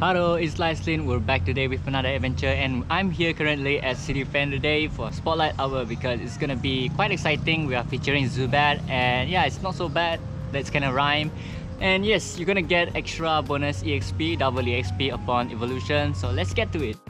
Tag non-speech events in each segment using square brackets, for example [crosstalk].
Hello, it's Lieslynne. We're back today with another adventure and I'm here currently at City Fan today for Spotlight Hour because it's gonna be quite exciting. We are featuring Zubat and yeah, it's not so bad. That's kind of rhyme. And yes, you're gonna get extra bonus EXP, double EXP upon evolution. So let's get to it.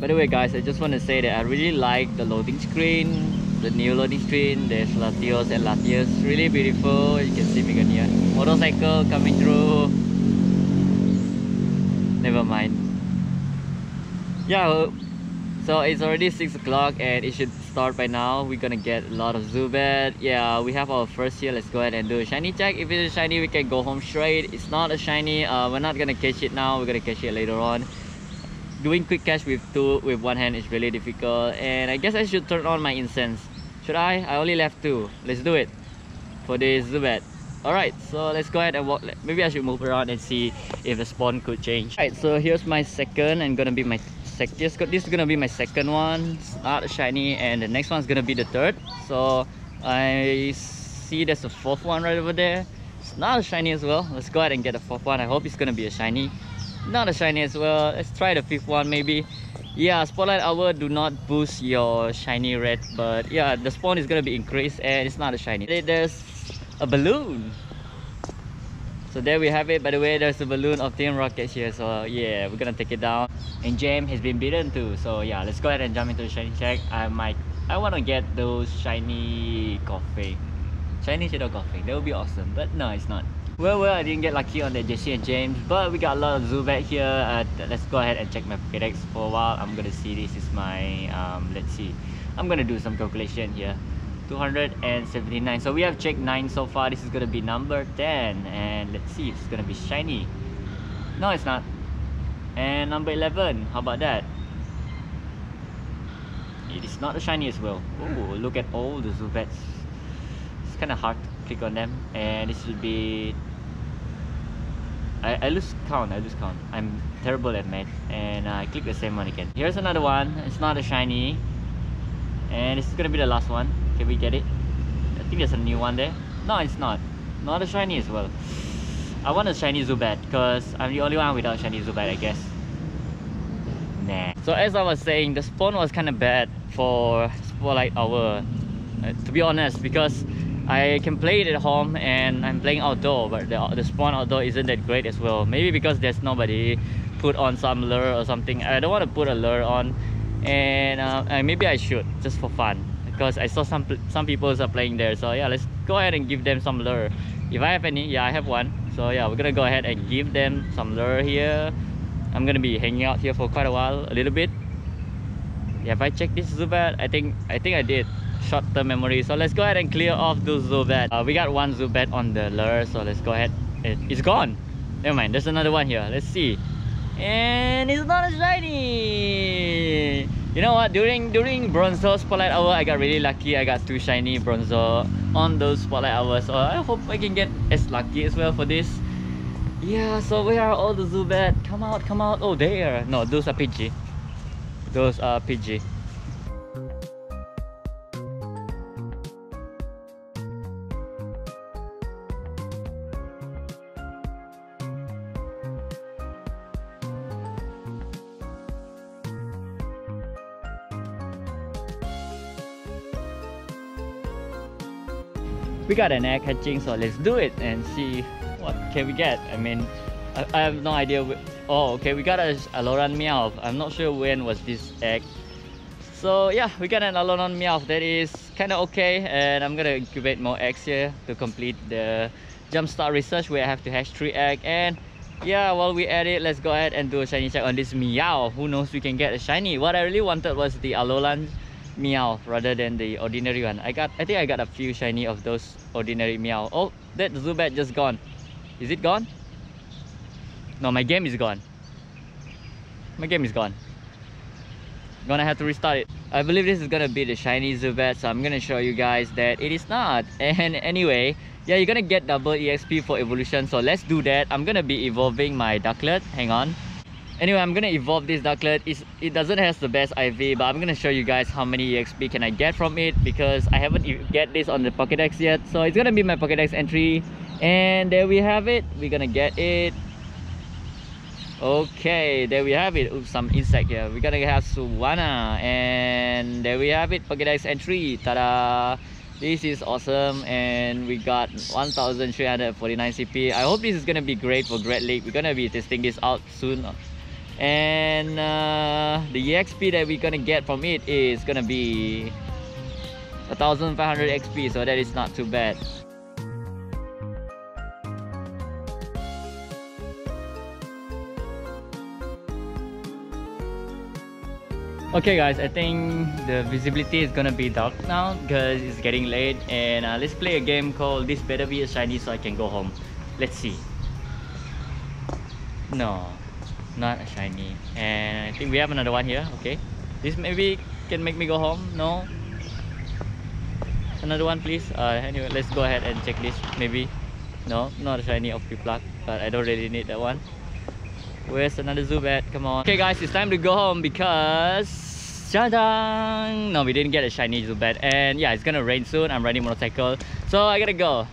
By the way guys, I just want to say that I really like the loading screen, the new loading screen. There's Latias and Latios, really beautiful. You can see me here. Motorcycle coming through. Never mind. Yeah, so it's already 6 o'clock and it should start by now. We're gonna get a lot of Zubat. Yeah, we have our first here. Let's go ahead and do a shiny check. If it's a shiny, we can go home straight. It's not a shiny. Uh, we're not gonna catch it now. We're gonna catch it later on doing quick catch with two with one hand is really difficult and I guess I should turn on my incense. Should I? I only left two. Let's do it. For this Zubat alright so let's go ahead and walk. Maybe I should move around and see if the spawn could change. Alright so here's my second and gonna be my second this is gonna be my second one. Not shiny and the next one's gonna be the third. So I see there's a fourth one right over there. It's not a shiny as well. Let's go ahead and get the fourth one. I hope it's gonna be a shiny not a shiny as well. Let's try the fifth one maybe. Yeah spotlight hour do not boost your shiny red but yeah the spawn is gonna be increased and it's not a shiny. There's a balloon. So there we have it. By the way there's a balloon of team rocket here so yeah we're gonna take it down. And jam has been beaten too so yeah let's go ahead and jump into the shiny check. I might i want to get those shiny Koffing shiny shadow Koffing that would be awesome but no it's not well, well, I didn't get lucky on the Jessie and James, but we got a lot of Zubat here. Uh, let's go ahead and check my Pokedex for a while. I'm gonna see this is my, um, let's see. I'm gonna do some calculation here. 279. So we have checked 9 so far. This is gonna be number 10. And let's see if it's gonna be shiny. No, it's not. And number 11. How about that? It is not a shiny as well. Oh, look at all the Zubats. It's kind of hard to click on them. And this will be I, I lose count, I lose count. I'm terrible at math and I click the same one again. Here's another one. It's not a shiny. And this is gonna be the last one. Can we get it? I think there's a new one there. No, it's not. Not a shiny as well. I want a shiny Zubat because I'm the only one without shiny Zubat, I guess. Nah. So as I was saying, the spawn was kind of bad for Spotlight Hour. Uh, to be honest, because I can play it at home and I'm playing outdoor but the, the spawn outdoor isn't that great as well. Maybe because there's nobody put on some lure or something. I don't want to put a lure on. And, uh, maybe I should just for fun because I saw some some people are playing there. So yeah let's go ahead and give them some lure. If I have any yeah I have one. So yeah we're gonna go ahead and give them some lure here. I'm gonna be hanging out here for quite a while a little bit. Yeah if I check this Zubat? I think I think I did short-term memory. So let's go ahead and clear off those Zubat uh, we got one Zubat on the lure so let's go ahead. It, it's gone. Never mind there's another one here. Let's see. And it's not a shiny. You know what? During during Bronzor spotlight hour i got really lucky. I got two shiny Bronzor on those spotlight hours. So i hope i can get as lucky as well for this. Yeah so where are all the zubat come out come out. Oh there. No those are pidgey those are pidgey we got an egg hatching so let's do it and see what can we get. I mean i, I have no idea oh okay we got a alolan Meowth. I'm not sure when was this egg so yeah we got an alolan Meowth. That is kind of okay and i'm gonna incubate more eggs here to complete the jumpstart research where i have to hatch three egg and yeah while we at it let's go ahead and do a shiny check on this Meowth. Who knows we can get a shiny. What i really wanted was the alolan Meowth rather than the ordinary one. I got i think i got a few shiny of those ordinary Meowth. Oh that zubat just gone. Is it gone? No my game is gone. My game is gone. Gonna have to restart it. I believe this is gonna be the shiny zubat so i'm gonna show you guys that it is not. [laughs] And anyway yeah you're gonna get double exp for evolution so let's do that. I'm gonna be evolving my ducklett hang on Anyway, I'm gonna evolve this Ducklett. It's, it doesn't have the best IV, but I'm gonna show you guys how many EXP can I get from it because I haven't get this on the Pokédex yet. So it's gonna be my Pokédex entry. And there we have it. We're gonna get it. Okay, there we have it. Oops, some insect here. We're gonna have Swanna. And there we have it. Pokédex entry. Ta-da! This is awesome and we got 1349 CP. I hope this is gonna be great for Great League. We're gonna be testing this out soon and uh, the XP that we're gonna get from it is gonna be 1500 XP so that is not too bad Okay guys, I think the visibility is gonna be dark now because it's getting late and uh, let's play a game called This Better Be a Shiny so I can go home. Let's see. No, not a shiny. And I think we have another one here okay. This maybe can make me go home no? Another one please. Uh, anyway let's go ahead and check this maybe. No not a shiny of the plug but I don't really need that one. Where's another Zubat? Come on. Okay guys it's time to go home because no we didn't get a shiny Zubat. And yeah it's gonna rain soon. I'm riding motorcycle. So I gotta go.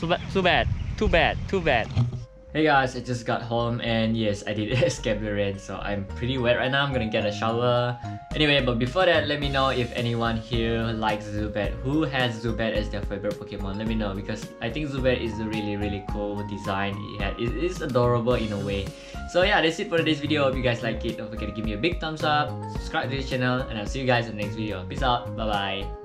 Zubat, bad, too bad too bad Hey guys, I just got home and yes, I did [laughs] escape the rain so I'm pretty wet right now. I'm gonna get a shower. Anyway, but before that, let me know if anyone here likes Zubat. Who has Zubat as their favorite Pokemon? Let me know because I think Zubat is a really really cool design. It is adorable in a way. So yeah, that's it for today's video. Hope you guys like it. Don't forget to give me a big thumbs up, subscribe to the channel, and I'll see you guys in the next video. Peace out. Bye bye.